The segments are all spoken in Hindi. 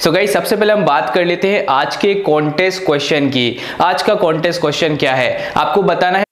सो गाइस सबसे पहले हम बात कर लेते हैं आज के कॉन्टेस्ट क्वेश्चन की। आज का कॉन्टेस्ट क्वेश्चन क्या है? आपको बताना है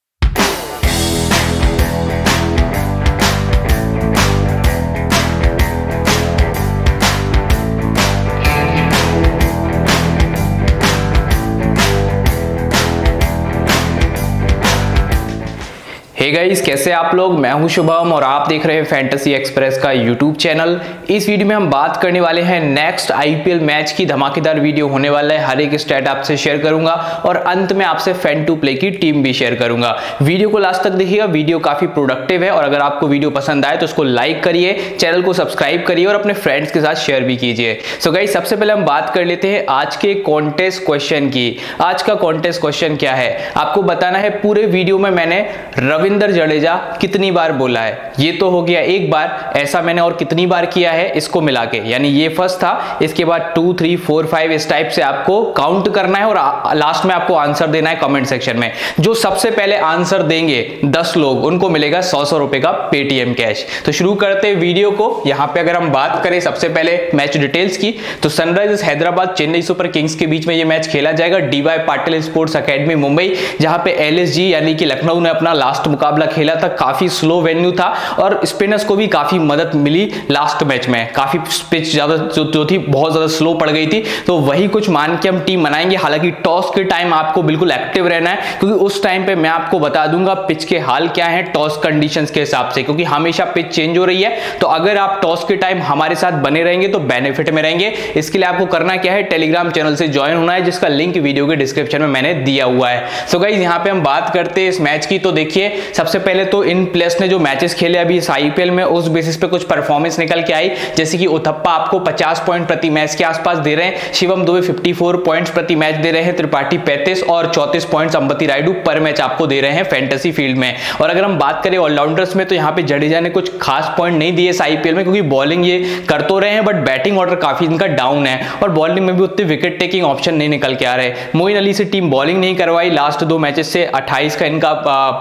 हे गाइस कैसे आप लोग? मैं हूँ शुभम और आप देख रहे हैं फैंटेसी एक्सप्रेस का यूट्यूब चैनल इस वीडियो में हम बात करने वाले हैं नेक्स्ट आईपीएल मैच की धमाकेदार वीडियो होने वाला है। हर एक स्टेट आपसे शेयर करूँगा और अंत में आपसे फ़ैन टू प्ले की टीम भी शेयर करूँगा। वीडियो को लास्ट तक देखिएगा। वीडियो काफ़ी प्रोडक्टिव है और अगर आपको वीडियो पसंद आए तो उसको लाइक करिए चैनल को सब्सक्राइब करिए और अपने फ्रेंड्स के साथ शेयर भी कीजिए। सो गाइस सबसे पहले हम बात कर लेते हैं आज के कॉन्टेस्ट क्वेश्चन की। आज का कॉन्टेस्ट क्वेश्चन क्या है? आपको बताना है, पूरे वीडियो में मैंने रवि रविंदर जडेजा कितनी बार बोला है? ये तो हो गया एक बार, ऐसा मैंने और कितनी बार किया है, इसको मिला के। यानी ये फ़र्स्ट था, इसके बाद टू थ्री फोर फाइव इस टाइप से आपको काउंट करना है और लास्ट में आपको आंसर देना है कमेंट सेक्शन में। जो सबसे पहले आंसर देंगे दस लोग, उनको मिलेगा सौ सौ रुपए का पेटीएम कैश तो शुरू करते वीडियो को। यहाँ पे अगर हम बात करें सबसे पहले मैच डिटेल्स की तो Sunrisers Hyderabad, Chennai Super Kings के बीच में ये मैच खेला जाएगा। DY Patil Sports Academy, Mumbai, जहाँ पे एलएसजी यानी कि लखनऊ ने अपना लास्ट मुकाबला खेला था काफ़ी स्लो वेन्यू था और स्पिनर्स को भी काफ़ी मदद मिली लास्ट मैच में। काफ़ी पिच ज़्यादा जो, जो थी बहुत ज़्यादा स्लो पड़ गई थी। तो वही कुछ मान के हम टीम बनाएँगे हालाँकि टॉस के टाइम आपको बिल्कुल एक्टिव रहना है क्योंकि उस टाइम पे मैं आपको बता दूँगा पिच के हाल क्या है टॉस कंडीशन के हिसाब से क्योंकि हमेशा पिच चेंज हो रही है। तो अगर आप टॉस के टाइम हमारे साथ बने रहेंगे तो बेनिफिट में रहेंगे। इसके लिए आपको करना क्या है टेलीग्राम चैनल से ज्वाइन होना है जिसका लिंक वीडियो के डिस्क्रिप्शन में मैंने दिया हुआ है। सो so गाइज़ यहाँ पे हम बात करते हैं इस मैच की। तो देखिए सबसे पहले तो इन प्लेयर्स ने जो मैचेस खेले अभी इस आईपीएल में, उस बेसिस पे कुछ परफॉर्मेंस निकल के आई, जैसे कि उथप्पा आपको 50 पॉइंट प्रति मैच के आसपास दे रहे हैं शिवम दुबे 54 पॉइंट्स प्रति मैच दे रहे हैं, त्रिपाठी 35 और 34 पॉइंट्स अंबती रायडू पर मैच आपको दे रहे हैं फैंटेसी फ़ील्ड में। और अगर हम बात करें ऑलराउंडर्स में तो यहाँ पे जडेजा ने कुछ खास पॉइंट नहीं दिए इस आईपीएल में, क्योंकि बॉलिंग ये कर तो रहे हैं बट बैटिंग ऑर्डर काफ़ी इनका डाउन है और बॉलिंग में भी उतने विकेट टेकिंग ऑप्शन नहीं निकल के आ रहे। मोइन अली से टीम बॉलिंग नहीं करवाई लास्ट दो मैचेस से अट्ठाईस का इनका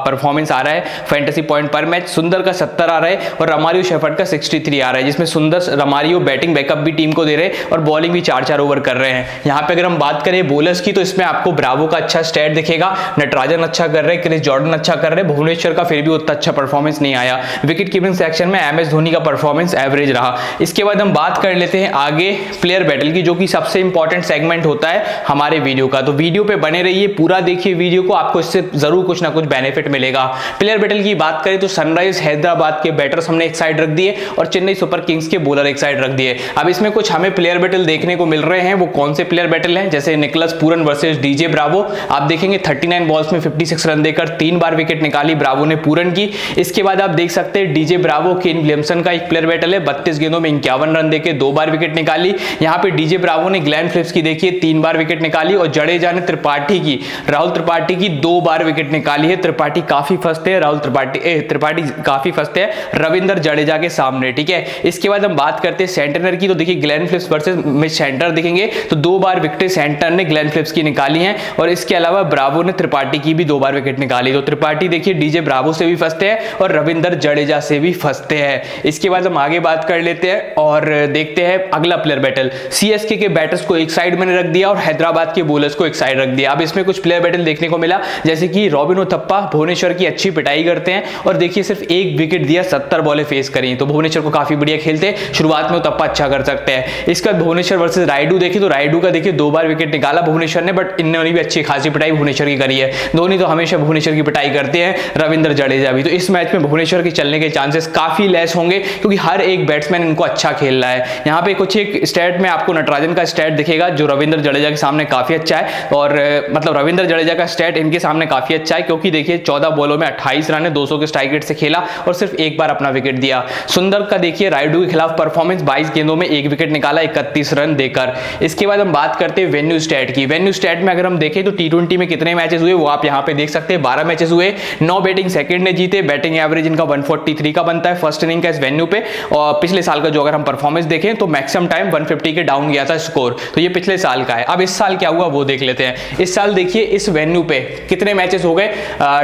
परफॉर्मेंस आ रहा है फैंटेसी पॉइंट पर। मैच सुंदर का 70 आ रहा है और रमारियो शेफर्ड का 63 आ रहा है, जिसमें सुंदर रमारियो बैटिंग बैकअप भी टीम को दे रहे हैं और बॉलिंग भी चार चार ओवर कर रहे हैं। यहाँ पे अगर हम बात करें बोलर्स की तो इसमें आपको ब्रावो का अच्छा स्टैट दिखेगा, नटराजन अच्छा कर रहे हैं, क्रिस जॉर्डन अच्छा कर रहे हैं, भुवनेश्वर का फिर भी उतना अच्छा परफॉर्मेंस नहीं आया। विकेट कीपिंग सेक्शन में एम एस धोनी का परफॉर्मेंस एवरेज रहा। इसके बाद हम बात कर लेते हैं आगे प्लेयर बैटल की, जो कि सबसे इंपॉर्टेंट सेगमेंट होता है हमारे वीडियो का। तो वीडियो पे बने रहिए, पूरा देखिए वीडियो को, आपको इससे ज़रूर कुछ ना कुछ बेनिफिट मिलेगा। प्लेयर बैटल की बात करें तो सनराइज हैदराबाद के बैटर्स हमने एक साइड रख दिए और चेन्नई सुपर किंग्स के बॉलर एक साइड रख दिए। अब इसमें कुछ हमें प्लेयर बैटल देखने को मिल रहे हैं। वो कौन से प्लेयर बैटल हैं? जैसे Nicholas Pooran versus DJ Bravo. आप देखेंगे 39 बॉल्स में 56 रन देकर तीन बार विकेट निकाली ब्रावो ने पूरन की। इसके बाद आप देख सकते हैं डीजे ब्रावो केन विलियमसन का एक प्लेयर बैटल है। बत्तीस गेंदों में इक्यावन रन देकर दो बार विकेट निकाली। यहाँ पे डीजे ब्रावो ने ग्लैन फ्लिप्स की देखिए तीन बार विकेट निकाली और जडेजा ने त्रिपाठी की। राहुल त्रिपाठी की दो बार विकेट निकाली है। त्रिपाठी काफ़ी फंसते हैं, राहुल त्रिपाठी त्रिपाठी काफ़ी फंसते हैं, रविंदर जडेजा के सामने, ठीक है? इसके बाद हम बात करते हैं सेंटनर की तो देखिए Glenn Phillips versus Mitch Santner दिखेंगे। तो दो बार विकेट सेंटर ने ग्लैन फ्लिप्स की निकाली हैं, और इसके अलावा ब्रावो ने त्रिपाठी की भी दो बार विकेट निकाली। तो त्रिपाठी देखिए डीजे ब्रावो से भी फंसते हैं, और रविंदर जडेजा से भी फंसते हैं। इसके बाद हम आगे बात कर लेते हैं, और देखते हैं अगला प्लेयर बैटल सीएसके के बैटर्स को एक साइड मैंने रख दिया, और हैदराबाद के बोलर्स को एक साइड रख दिया। अब इसमें कुछ प्लेयर बैटल देखने को मिला, जैसे कि रॉबिनो थप्पा भुवनेश्वर की अच्छी पिटाई करते हैं और देखिए सिर्फ़ एक विकेट दिया, सत्तर बॉलें फेस करी तो भुवनेश्वर को काफ़ी बढ़िया खेलते हैं। शुरुआत में तप्पा अच्छा कर सकते हैं। इसका भुवनेश्वर वर्सेज रायडू देखिए तो रायडू का देखिए दो बार विकेट निकाला भुवनेश्वर ने बट इन्होंने भी अच्छी खासी पिटाई भुवनेश्वर की करी है। धोनी तो हमेशा भुवनेश्वर की पिटाई करते हैं, रविंद्र जडेजा भी। तो इस मैच में भुवनेश्वर के चलने के चांसेस काफ़ी लेस होंगे, क्योंकि हर एक बैट्समैन इनको अच्छा खेल रहा है। यहाँ पे कुछ एक स्टैट में आपको नटराजन का स्टेट दिखेगा, जो रविंद्र जडेजा के सामने काफ़ी अच्छा है। और मतलब रविंद्र जडेजा का स्टेट इनके सामने काफ़ी अच्छा है, क्योंकि देखिए चौदह बॉलों में अट्ठाईस रन है, दो के स्ट्राइक रेट से खेला और सिर्फ़ एक बार अपना विकेट दिया। सुंदर का देखिए, रायडू के खिलाफ परफॉर्मेंस 22 गेंदों में एक विकेट निकाला 31 रन देकर। इसके बाद हम बात करते हैं वेन्यू स्टैट की। वेन्यू स्टैट में अगर हम देखें तो टी में कितने मैचेस हुए, वो आप यहाँ पे देख सकते हैं। बारह मैचेस हुए, नौ बैटिंग सेकंड ने जीते बैटिंग एवरेज इनका 143 का बनता है फ़र्स्ट इनिंग का इस वेन्यू पे। और पिछले साल का जो अगर हम परफॉर्मेंस देखें तो मैक्सिमम टाइम 150 के डाउन गया था स्कोर तो ये पिछले साल का है। अब इस साल क्या हुआ, वो देख लेते हैं। इस साल देखिए, इस वेन्यू पे कितने मैचेस हो गए?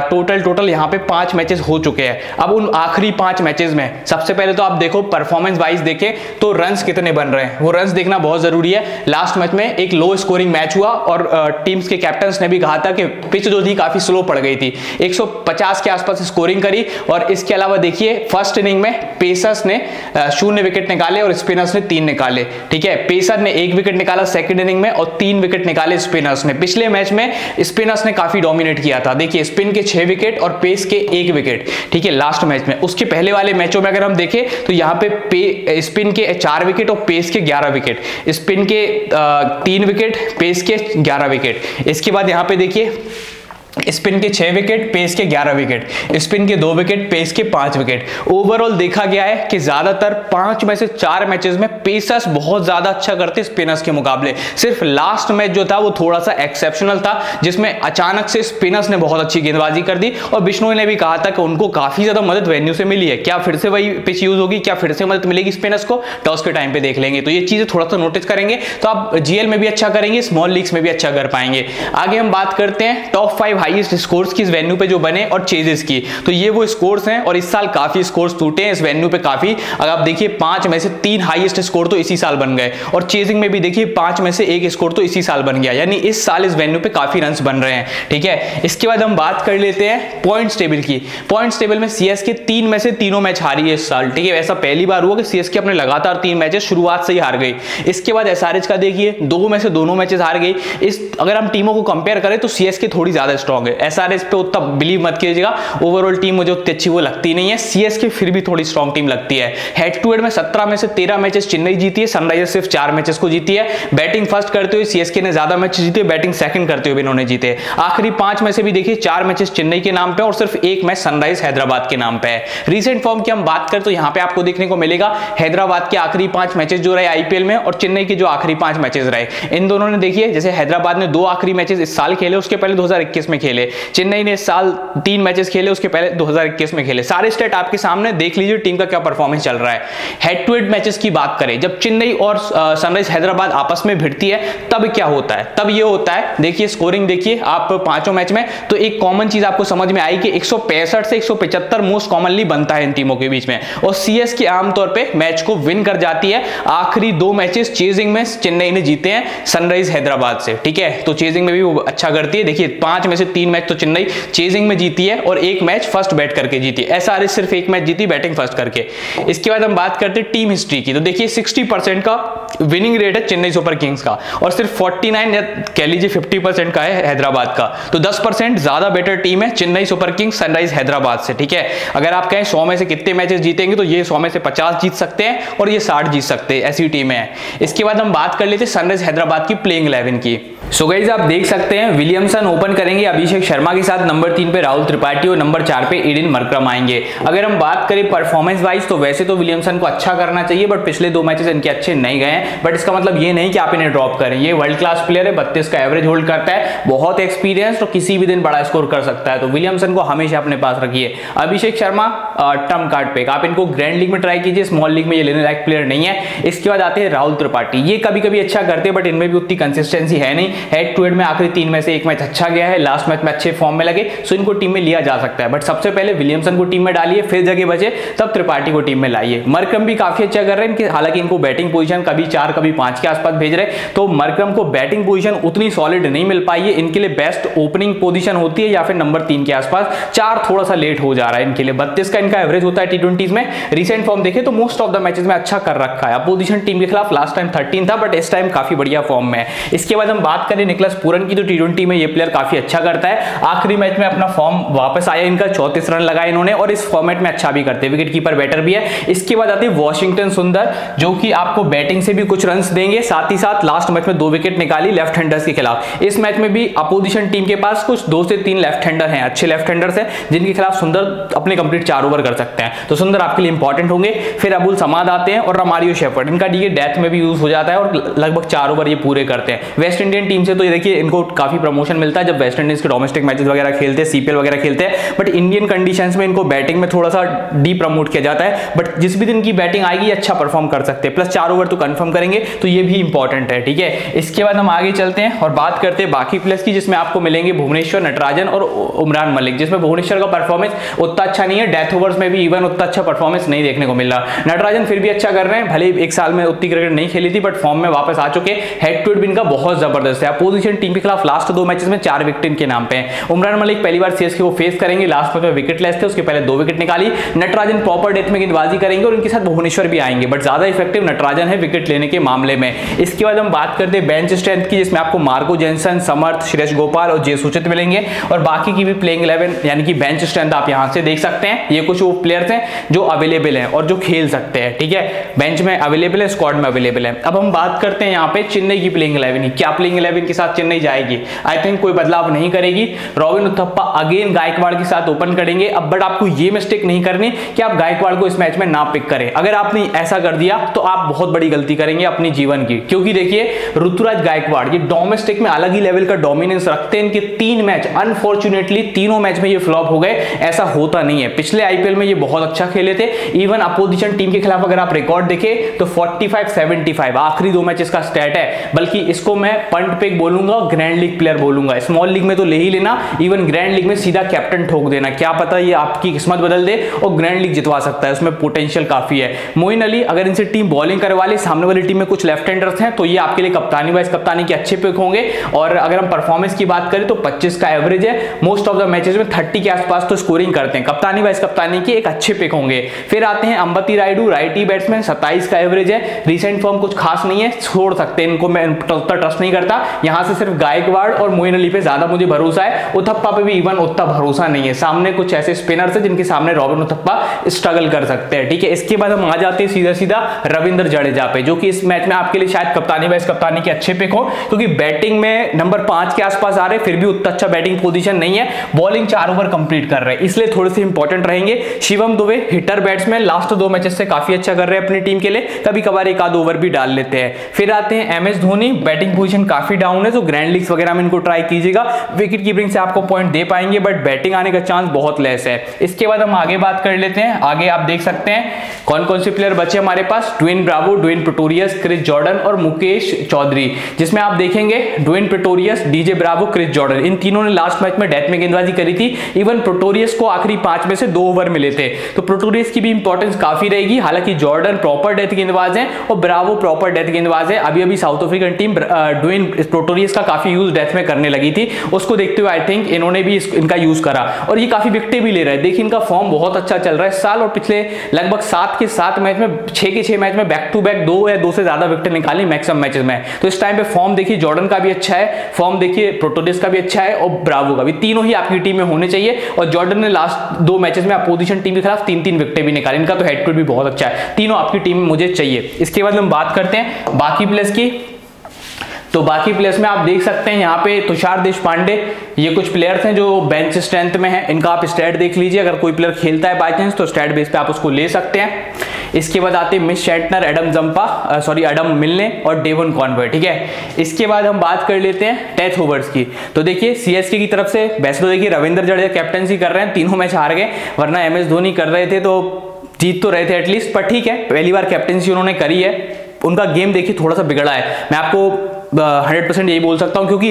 टोटल टोटल यहाँ पे पाँच मैचेस हो चुके हैं। अब उन आखिरी पाँच मैचेस में, सबसे पहले तो आप देखो परफॉर्मेंस वाइज देखें तो रन्स कितने बन रहे हैं। वो रन्स देखना बहुत ज़रूरी है। लास्ट मैच में एक लो स्कोरिंग मैच हुआ और टीम्स के कैप्टन ने भी कहा था कि पिच जो थी काफ़ी स्लो पड़ गई थी। 150 के आसपास स्कोरिंग करी और इसके अलावा देखिए फ़र्स्ट इनिंग में पेसर्स ने शून्य विकेट निकाले और स्पिनर्स ने तीन निकाले। ठीक है? पेसर ने एक विकेट निकाला सेकंड इनिंग में और तीन विकेट निकाले स्पिनर्स ने। पिछले मैच में स्पिनर्स ने काफ़ी डोमिनेट किया था। देखिए स्पिन के छह विकेट और पेस के एक विकेट ठीक है लास्ट मैच में। उसके पहले वाले मैचों में अगर हम देखें तो यहाँ पे स्पिन के चार विकेट और पेस के ग्यारह विकेट स्पिन के तीन विकेट पेस के ग्यारह विकेट इसके बाद यहाँ पे देखिए स्पिन के छह विकेट, पेस के ग्यारह विकेट। स्पिन के दो विकेट, पेस के पाँच विकेट। ओवरऑल देखा गया है कि ज़्यादातर पाँच में से चार मैचेस में पेसर्स बहुत ज़्यादा अच्छा करते स्पिनर्स के मुकाबले। सिर्फ़ लास्ट मैच जो था, वो थोड़ा सा एक्सेप्शनल था, जिसमें अचानक से स्पिनर्स ने बहुत अच्छी गेंदबाजी कर दी और बिश्नोई ने भी कहा था कि उनको काफ़ी ज़्यादा मदद वेन्यू से मिली है। क्या फिर से वही पिच यूज़ होगी? क्या फिर से मदद मिलेगी स्पिनर्स को? टॉस के टाइम पे देख लेंगे। तो ये चीज़ें थोड़ा सा नोटिस करेंगे। तो आप जीएल में भी अच्छा करेंगे स्मॉल लीग्स में भी अच्छा कर पाएँगे। आगे हम बात करते हैं टॉप फाइव हाईएस्ट स्कोर्स किस वेन्यू पे जो बने और चेजेस की। तो ये वो स्कोर्स हैं और इस साल काफ़ी स्कोर्स टूटे हैं इस वेन्यू पे काफ़ी। अगर आप देखिए, पाँच में से तीन हाईएस्ट स्कोर तो इसी साल बन गए। और चेजिंग में भी देखिए, पाँच में से एक स्कोर तो इसी साल बन गया। यानी इस साल इस वेन्यू पे काफ़ी रन बन रहे हैं, ठीक है? इसके बाद हम बात कर लेते हैं पॉइंट टेबल की। पॉइंट टेबल में सीएस के तीन में से तीनों मैच हारी है इस साल, ठीक है? ऐसा पहली बार हुआ कि सीएस के अपने लगातार तीन मैचेस शुरुआत से ही हार गई। इसके बाद एसआरएच का देखिए, दो में से दोनों मैचेस हार गई। इस, अगर हम टीमों को कंपेयर करें तो सीएसके थोड़ी ज़्यादा स्ट्रॉग है। एसआरएच पे उतना बिलीव मत कीजिएगा। ओवरऑल टीम मुझे उतनी अच्छी वो लगती नहीं है। सीएसके फिर भी थोड़ी स्ट्रॉन्ग टीम लगती है। हेड टू हेड में सत्रह में से तेरह मैचेस चेन्नई जीती है। सनराइजर्स सिर्फ़ चार मैचेस को जीती है। बैटिंग फ़र्स्ट करते हुए सीएसके ने ज़्यादा मैच जीते बैटिंग सेकंड करते हुए इन्होंने जीते आखिरी पाँच में से भी देखिए, चार मैचेस चेन्नई के नाम पे और सिर्फ़ एक मैच सनराइज हैदराबाद के नाम पे है। रिसेंट फॉर्म की हम बात करें तो यहाँ पे आपको देखने को मिलेगा, हैदराबाद के आखिरी पाँच मैचेस जो रहे आईपीएल में और चेन्नई के जो आखिरी पाँच मैचेस रहे। इन दोनों ने देखिए, जैसे हैदराबाद ने दो आखिरी मैचेस इस साल खेले, उसके पहले 2021 में खेले। चेन्नई ने साल तीन मैचेस खेले, उसके पहले 2021 में खेले। सारे स्टेट आपके सामने, देख लीजिए टीम का क्या परफॉर्मेंस चल रहा है। हेड टू हेड मैचेस की बात करें, जब चेन्नई और सनराइज हैदराबाद आपस में भिड़ती है, तब क्या होता है? तब ये होता है, देखिए स्कोरिंग देखिए, आप पाँचों मैच में तो एक कॉमन चीज़ आपको समझ में आई कि एक से एक मोस्ट कॉमनली बनता है इन टीमों के बीच में। और सीएस की आमतौर पर मैच को विन कर जाती है। आखिरी दो मैचेस चेजिंग में चेन्नई ने जीते हैं सनराइज हैदराबाद से, ठीक है? तो चेजिंग में भी वो अच्छा करती है। देखिए, पाँच में से तीन मैच तो चेन्नई चेजिंग में जीती है और एक मैच फ़र्स्ट बैट करके जीती एस आर सिर्फ़ एक मैच जीती बैटिंग फ़र्स्ट करके। इसके बाद हम बात करते हैं टीम हिस्ट्री की। तो देखिए 60 परसेंट का विनिंग रेट है चेन्नई सुपर किंग्स का और सिर्फ़ 49 या कह लीजिए 50 परसेंट का है हैदराबाद का। तो 10 परसेंट ज़्यादा बेटर टीम है Chennai Super Kings Sunrise Hyderabad से, ठीक है? अगर आप कहें सौ में से कितने मैचेस जीतेंगे तो ये सौ में से पचास जीत सकते हैं और ये साठ जीत सकते हैं। ऐसी टीमें हैं। इसके बाद हम बात कर लेते हैं सनराइज हैदराबाद की प्लेइंग इलेवन की। सो गाइज़ आप देख सकते हैं विलियमसन ओपन करेंगे अभिषेक शर्मा के साथ नंबर तीन पे राहुल त्रिपाठी और नंबर चार पे इडिन मरक्रम आएँगे। अगर हम बात करें परफॉर्मेंस वाइज तो वैसे तो विलियमसन को अच्छा करना चाहिए बट पिछले दो मैचेस इनके अच्छे नहीं गए हैं। बट इसका मतलब ये नहीं कि आप इन्हें ड्रॉप करें। ये वर्ल्ड क्लास प्लेयर है, बत्तीस का एवरेज होल्ड करता है, बहुत एक्सपीरियंस तो किसी भी दिन बड़ा स्कोर कर सकता है। तो विलियमसन को हमेशा अपने पास रखिए। अभिषेक शर्मा टर्म कार्ड पे। आप इनको ग्रैंड लीग में ट्राई कीजिए स्मॉल लीग में ये लेने लायक प्लेयर नहीं है। इसके बाद आते हैं राहुल त्रिपाठी ये कभी कभी अच्छा करते हैं बट इनमें भी उतनी कंसिस्टेंसी है नहीं। हेड टू हेड में आखिरी तीन में से एक मैच अच्छा गया है लास्ट मैच में अच्छे फॉर्म में लगे सो इनको टीम में लिया जा सकता है। बट सबसे पहले विलियमसन को टीम में डालिए, फिर जगह बचे, तब त्रिपाठी को टीम में लाइए। मरक्रम भी काफ़ी अच्छा कर रहे हैं हालाँकि इनको बैटिंग पोजीशन कभी चार, कभी पाँच के आसपास भेज रहे तो मरक्रम को बैटिंग पोजीशन उतनी सॉलिड नहीं मिल पाई है, इनके लिए बेस्ट ओपनिंग पोजीशन होती है, या फिर नंबर तीन के आसपास। चार थोड़ा सा लेट हो जा रहा है इनके लिए। बत्तीस का इनका एवरेज होता है टी में। रिसेंट फॉर्म देखे तो मोस्ट ऑफ़ द मैचेस में अच्छा कर रखा है। अपोजिशन टीम के खिलाफ लास्ट टाइम थर्टीन था बट इस टाइम काफ़ी बढ़िया फॉर्म में है। इसके बाद हम बात करें, निकलस पूरन की तो टी में ये प्लेयर काफ़ी अच्छा करता है। आखिरी मैच में अपना फॉर्म वापस आया इनका, चौतीस रन लगाए इन्होंने और इस फॉर्मेट में अच्छा भी करते हैं। विकेट कीपर बैटर भी है। इसके बाद आती है वॉशिंगटन सुंदर जो कि आपको बैटिंग से भी कुछ रन देंगे। साथ ही साथ लास्ट मैच में दो विकेट निकाली लेफ़्ट हैंडर्स के खिलाफ। इस मैच में भी अपोजिशन टीम के पास कुछ दो से तीन लेफ़्ट हैंडर हैं, अच्छे लेफ़्ट हैंडर्स हैं, जिनके खिलाफ सुंदर अपने कंप्लीट चार ओवर कर सकते हैं। तो सुंदर आपके लिए इंपॉर्टेंट होंगे। फिर अबुल समाद आते हैं और रमारियो शेफर्ड इनका डी डेथ में भी यूज़ हो जाता है और लगभग चार ओवर ये पूरे करते हैं। वेस्ट इंडियन टीम से तो ये देखिए, इनको काफ़ी प्रमोशन मिलता है जब वेस्ट इंडीज के डोमेस्टिक मैचेस वगैरह खेलते हैं सीपीएल वगैरह खेलते हैं। बट इंडियन कंडीशन में इनको बैटिंग में थोड़ा सा डी प्रमोट किया जाता है। बट जिस भी दिन की बैटिंग आएगी अच्छा परफॉर्म कर सकते हैं। प्लस चार ओवर तो कंफर्म करेंगे तो ये भी इंपॉर्टेंट है, ठीक है? इसके बाद हम आगे चलते हैं और बात करते हैं बाकी प्लेयर्स की, जिसमें आपको मिलेंगे भुवनेश्वर, नटराजन और उमरान मलिक, जिसमें भुवनेश्वर का परफॉर्मेंस उतना अच्छा नहीं है। डेथ ओवर्स में भी इवन उतना अच्छा परफॉर्मेंस नहीं देखने को मिल रहा। नटराजन फिर भी अच्छा कर रहे हैं, भले एक साल में उतनी क्रिकेट नहीं खेली थी बट फॉर्म में वापस आ चुके हेड टू हेड इनका बहुत ज़बरदस्त है अपोजिशन टीम के खिलाफ लास्ट दो मैचेस में चार विकेट इनके नाम पे हैं। उमरान मलिक पहली बार सीएसके को फेस करेंगे। लास्ट मैच में विकेट लेस थे, उसके पहले दो विकेट निकाली। नटराजन प्रॉपर डेथ में गेंदबाजी करेंगे और इनके साथ भुवनेश्वर भी आएँगे। बट ज़्यादा इफ़ेक्टिव नटराजन है विकेट लेने के मामले में। इसके बाद हम बात करते हैं बेंच स्ट्रेंथ की, जिसमें आपको मार्को जेंसन, समर्थ श्रेष गोपाल और जय सूचित मिलेंगे। और बाकी की भी प्लेइंग इलेवन यानी कि बेंच स्ट्रेंथ आप यहाँ से देख सकते हैं। ये कुछ वो प्लेयर्स हैं जो अवेलेबल हैं और जो खेल सकते हैं, ठीक है? बेंच में अवेलेबल है स्क्वाड में अवेलेबल है। अब हम बात करते हैं यहाँ पे चेन्नई की प्लेइंग इलेवन क्या प्लेइंग इलेवन के साथ चेन्नई जाएगी। आई थिंक कोई बदलाव नहीं करेगी। रॉबिन उत्थप्पा अगेन गायकवाड़ के साथ ओपन करेंगे। अब बट आपको ये मिस्टेक नहीं करनी कि आप गायकवाड़ को इस मैच में ना पिक करें। अगर आपने ऐसा कर दिया तो आप बहुत बड़ी गलती करेंगे अपने जीवन की। क्योंकि देखिए, ऋतुराज गायकवाड़, ये डोमेस्टिक में अलग ही लेवल का डोमिनेंस रखते हैं। इनके तीन मैच अनफॉर्चुनेटली तीनों मैच में ये फ्लॉप हो गए। ऐसा होता नहीं है। पिछले आईपीएल में ये बहुत अच्छा खेले थे। इवन अपोजिशन टीम के खिलाफ अगर आप रिकॉर्ड देखें तो 45 75 आखिरी दो मैच इसका स्टैट है। बल्कि इसको मैं पंट पे बोलूँगा ग्रैंड लीग प्लेयर बोलूँगा। स्मॉल लीग में तो ले ही लेना इवन ग्रैंड लीग में सीधा कैप्टन ठोक देना। क्या पता ये आपकी किस्मत बदल दे और ग्रैंड लीग जितवा सकता है, उसमें पोटेंशियल काफ़ी है। मोइन अली, अगर इनसे टीम बॉलिंग करवा ले, सामने वाली टीम में कुछ लेफ़्ट हैंडर्स हैं तो ये आपके लिए कप्तानी वाइस कप्तानी के अच्छे पिक होंगे। और अगर हम परफॉर्मेंस की बात करें तो 25 का एवरेज है। मोस्ट ऑफ़ द मैचेस में 30 के आसपास तो स्कोरिंग करते हैं। कप्तानी वाइज कप्तानी के एक अच्छे पिक होंगे। फिर आते हैं अंबती रायडू राइटी बैट्समैन 27 का एवरेज है। रिसेंट फॉर्म कुछ खास नहीं है, छोड़ सकते हैं इनको, मैं ट्रस्ट नहीं करता। यहाँ से सिर्फ़ गायकवाड़ और मोइन अली पे ज़्यादा मुझे भरोसा है। उथप्पा पे भी इवन उतना भरोसा नहीं है। सामने कुछ ऐसे स्पिनर्स है जिनके सामने रॉबिन उथप्पा स्ट्रगल कर सकते हैं, ठीक है? इसके बाद हम आ जाते हैं सीधा सीधा रविंद्र जडेजा पे, जो कि इस मैच में आपके लिए शायद कप्तानी वाइस कप्तानी के अच्छे पिक हो, क्योंकि बैटिंग में नंबर पाँच के आसपास आ रहे फिर भी उतना अच्छा बैटिंग पोजिशन नहीं है। बॉलिंग चार ओवर कंप्लीट कर रहे हैं। इसलिए थोड़े से इंपॉर्टेंट रहेंगे। Shivam Dube hitter batsman last दो मैचेस से काफ़ी अच्छा कर रहे हैं अपनी टीम के लिए। कभी कभार एक आध ओवर भी डाल लेते हैं। फिर आते हैं M S Dhoni batting position काफ़ी डाउन है तो ग्रैंड लीग्स वगैरह में इनको ट्राई कीजिएगा। विकेट कीपिंग से आपको पॉइंट दे पाएँगे बट बैटिंग आने का चांस बहुत लेस है। इसके बाद हम आगे बात कर लेते हैं। आगे आप देख सकते हैं कौन कौन से प्लेयर बचे हमारे पास? Dwayne Bravo Dwayne Pretorius Chris Jordan और मुकेश चौधरी जिसमें आप देखेंगे Dwayne Pretorius DJ Bravo Chris Jordan इन तीनों ने लास्ट मैच में डेथ में गेंदबाजी करी थी। इवन प्रोटोरियस को आखिरी पाँच में से दो ओवर मिले थे। तो प्रोटोरियस की भी इंपॉर्टेंस काफ़ी रहेगी। हालाँकि जॉर्डन प्रॉपर डेथ गेंदबाज है और ब्रावो प्रॉपर डेथ गेंदबाज है। अभी अभी South African team Dwayne Pretorius का काफ़ी यूज़ डेथ में करने लगी थी। उसको देखते हुए आई थिंक इन्होंने भी इनका यूज़ करा। और ये काफ़ी विकटे भी ले रहे हैं। देखिए, इनका फॉर्म बहुत अच्छा चल रहा है। साल और पिछले लगभग सात के सात मैच में, छह के छह मैच में बैक टू बैक दो या दो से ज़्यादा विकेट निकाली मैक्सिमम मैचेस में। तो इस टाइम पे फॉर्म देखिए जॉर्डन का भी अच्छा है। फॉर्म देखिए प्रोटोडिस का भी अच्छा है और ब्रावो का भी। तीनों ही आपकी टीम में होने चाहिए। और जॉर्डन ने लास्ट दो मैचेस में अपोजिशन टीम के खिलाफ तीन तीन विकेट भी निकाली। इनका तो हेड भी बहुत अच्छा है। तीनों आपकी टीम में मुझे चाहिए। इसके बाद हम बात करते हैं बाकी प्लेयर्स की। तो बाकी प्लेयर्स में आप देख सकते हैं, यहाँ पे तुषार देश पांडे ये कुछ प्लेयर्स हैं जो बेंच स्ट्रेंथ में हैं, इनका आप स्टैट देख लीजिए, अगर कोई प्लेयर खेलता है बाई चांस तो स्टैट बेस पे आप उसको ले सकते हैं। इसके बाद आते हैं Mitch Santner Adam Zampa sorry Adam Milne और डेवन कॉन्वर ठीक है? इसके बाद हम बात कर लेते हैं टेथ ओवर्स की। तो देखिए सीएसके की तरफ़ से, वैसे तो देखिए, रविंद्र जडेजा कैप्टनसी कर रहे हैं, तीनों मैच हार गए, वरना एम एस धोनी कर रहे थे तो जीत तो रहे थे एटलीस्ट पर ठीक है, पहली बार कैप्टनसी उन्होंने करी है। उनका गेम देखिए थोड़ा सा बिगड़ा है। मैं आपको हंड्रेड परसेंट यही बोल सकता हूँ, क्योंकि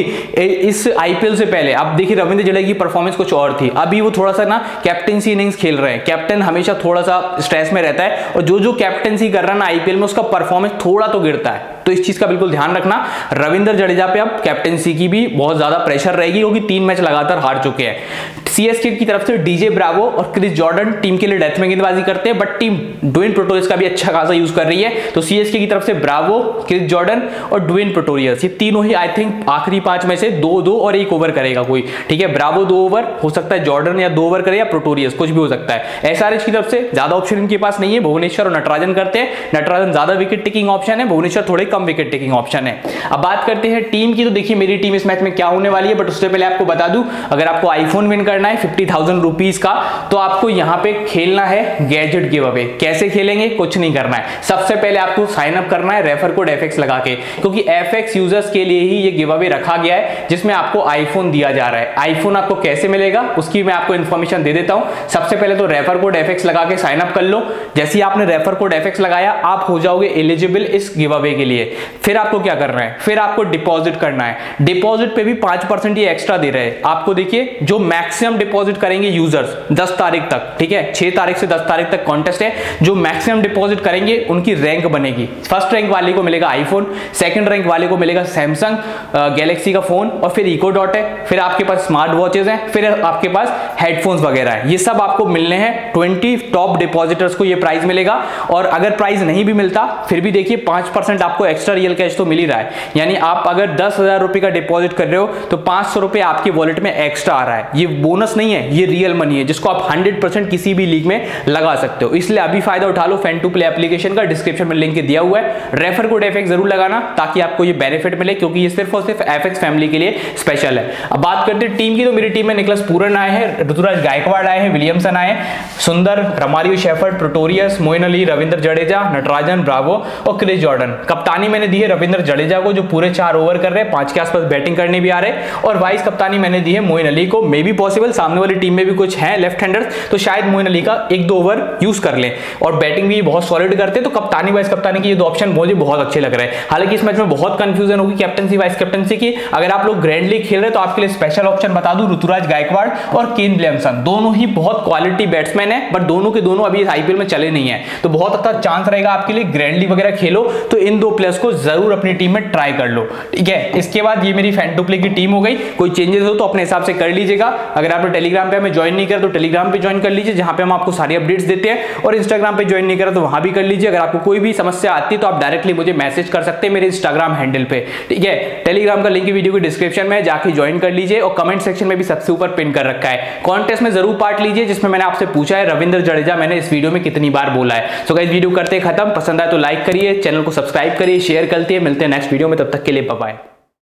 इस आईपीएल से पहले आप देखिए रविंद्र जडेजा की परफॉर्मेंस कुछ और थी। अभी वो थोड़ा सा ना कैप्टनसी इनिंग्स खेल रहे हैं। कैप्टन हमेशा थोड़ा सा स्ट्रेस में रहता है और जो जो कैप्टनसी कर रहा है ना आईपीएल में, उसका परफॉर्मेंस थोड़ा तो गिरता है। तो इस चीज़ का बिल्कुल ध्यान रखना। रविंद्र जडेजा पे अब कैप्टनसी की भी बहुत ज़्यादा प्रेशर रहेगी, क्योंकि तीन मैच लगातार हार चुके हैं। सीएसके की तरफ़ से डीजे ब्रावो और क्रिस जॉर्डन टीम के लिए डेथ में गेंदबाजी करते हैं बट टीम डुइन प्रोटोरियस का भी अच्छा खासा यूज़ कर रही है। तो सीएसके की तरफ़ से ब्रावो क्रिस जॉर्डन और डुइन प्रोटोरियस ये तीनों ही आई थिंक आखिरी पाँच में से दो दो और एक ओवर करेगा कोई। ठीक है ब्रावो दो ओवर हो सकता है जॉर्डन या दो ओवर करे या प्रोटोरियस कुछ भी हो सकता है। एसआरएच की तरफ़ से ज़्यादा ऑप्शन इनके पास नहीं है, भुवनेश्वर और नटराजन करते हैं। नटराजन ज़्यादा विकेट टेकिंग ऑप्शन है, भुवनेश्वर थोड़े कम विकेट टेकिंग ऑप्शन है। अब बात करते हैं टीम की तो देखिए मेरी टीम इस मैच में क्या होने वाली है बट उससे पहले आपको बता दूँ, अगर आपको आईफोन विन करना करना है फिफ्टी थाउज़ेंड रुपीज़ का तो आपको यहाँ पे खेलना है गैजेट गिव अवे कैसे खेलेंगे? कुछ नहीं करना है। सबसे पहले आपको साइन अप करना है रेफर कोड एफ़ लगा के, क्योंकि एफ़ यूज़र्स के लिए ही ये गिव अवे रखा गया है, जिसमें आपको आईफोन दिया जा रहा है। आईफोन आपको कैसे मिलेगा? उसकी मैं आपको इन्फॉर्मेशन दे देता हूँ। सबसे पहले तो रेफर कोड एफ़ लगा के साइन अप कर लो। जैसे ही आपने रेफर कोड एफ़ लगाया, आप हो जाओगे एलिजिबल इस गिव अवे के लिए। फिर आपको क्या करना है? फिर आपको डिपॉजिट करना है। डिपॉजिट पे भी पाँच परसेंट ये एक्स्ट्रा दे रहे हैं। आपको देखिए, जो मैक्सिमम डिपॉजिट करेंगे यूज़र्स दस तारीख तक, ठीक है? छह तारीख से दस तारीख तक कॉन्टेस्ट है, जो मैक्सिमम डिपॉजिट करेंगे, उनकी रैंक बनेगी। फ़र्स्ट रैंक वाले को मिलेगा आईफोन सेकंड रैंक वाले को मिलेगा सैमसंग गैलेक्सी का फ़ोन और फिर इको डॉट है। फिर आपके पास स्मार्ट वॉचेज हैं, फिर आपके पास हेडफोन्स वगैरह है। ये सब आपको मिलने हैं। ट्वेंटी टॉप डिपॉजिटर्स को ये प्राइस मिलेगा और अगर प्राइस नहीं भी मिलता, फिर भी देखिए पाँच आपको एक्स्ट्रा रियल कैश तो मिल ही रहा है। यानी आप अगर दस हज़ार रुपए का डिपॉजिट कर रहे हो तो पाँच सौ रुपए आपके वॉलेट में एक्स्ट्रा आ रहा है। ये बोनस नहीं है, ये रियल मनी है, जिसको आप हंड्रेड परसेंट किसी भी लीग में लगा सकते हो। इसलिए अभी फ़ायदा उठा लो फ़ैन टू प्ले एप्लीकेशन का डिस्क्रिप्शन में लिंक दिया हुआ है। रेफर कोड एफएक्स ज़रूर लगाना, ताकि आपको ये बेनिफिट मिले, क्योंकि ये सिर्फ़ और सिर्फ़ एफएक्स फैमिली के लिए स्पेशल है। अब बात करते हैं टीम की तो मेरी टीम में निकलस पूरन आए हैं, ऋतुराज गायकवाड़ आए हैं विलियमसन आए Sundar, Romario Shepherd Pretorius Moeen Ali Ravindra Jadeja, Natarajan Bravo और क्रिस जॉर्डन कप्तानी मैंने दी है रविंद्र जडेजा को, जो पूरे चार ओवर कर रहे हैं, पाँच के आसपास बैटिंग करने भी आ रहे और वाइस कप्तानी मैंने दी है मोइन अली को। मे बी पॉसिबल सामने वाली टीम में भी कुछ है लेफ़्ट हैंडर्स तो शायद मोइन अली का एक दो ओवर यूज़ कर ले। और बैटिंग भी बहुत सॉलिड करते हैं तो कप्तानी वाइस कप्तानी की ये दो ऑप्शन मुझे बहुत अच्छे लग रहे हैं। हालाँकि इस मैच में बहुत कंफ्यूजन होगी कैप्टनसी वाइस कैप्टनसी की। अगर आप लोग ग्रैंड लीग खेल रहे तो आपके लिए स्पेशल ऑप्शन बता दूँ, ऋतुराज गायकवाड़ और केन विलियमसन दोनों ही बहुत क्वालिटी बैट्समैन है बट दोनों के दोनों अभी आईपीएल में चले नहीं है। तो बहुत अच्छा चांस रहेगा आपके लिए ग्रैंड लीग वगैरह खेलो तो इन दो प्लेयर्स को ज़रूर अपनी टीम में ट्राई कर लो। ठीक है? इसके बाद ये मेरी फ़ैन टू प्ले की टीम हो गई। कोई चेंजेस हो तो अपने हिसाब से कर लीजिएगा। अगर आपने टेलीग्राम पे हमें ज्वाइन नहीं कर तो टेलीग्राम पे ज्वाइन कर लीजिए, जहाँ पे हम आपको सारी अपडेट्स देते हैं, और इंस्टाग्राम पे ज्वाइन नहीं करा तो वहाँ भी कर लीजिए। अगर आपको कोई भी समस्या आती है तो आप डायरेक्टली मुझे मैसेज कर सकते हैं मेरे इंस्टाग्राम हैंडल पे। ठीक है? टेलीग्राम का लिंक वीडियो की डिस्क्रिप्शन में जाके ज्वाइन कर लीजिए, और कमेंट सेक्शन में भी सबसे ऊपर पिन कर रखा है। कॉन्टेस्ट में ज़रूर पार्ट लीजिए, जिसमें मैंने आपसे पूछा है, रविंद्र जडेजा, मैंने इस वीडियो में कितनी बार बोला है। सो गाइस वीडियो करते खत्म, पसंद आए तो लाइक करिए चैनल को सब्सक्राइब करिए शेयर करते हैं, मिलते हैं नेक्स्ट वीडियो में, तब तक के लिए बाय